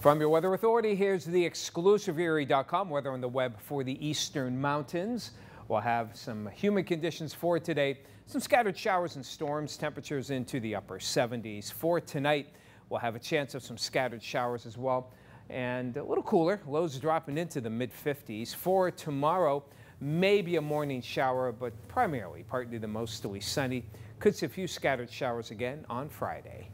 From your Weather Authority, here's the exclusive Erie.com weather on the web for the eastern mountains. We'll have some humid conditions for today, some scattered showers and storms, temperatures into the upper 70s. For tonight, we'll have a chance of some scattered showers as well, and a little cooler, lows dropping into the mid 50s. For tomorrow, maybe a morning shower, but primarily partly to mostly sunny. Could see a few scattered showers again on Friday.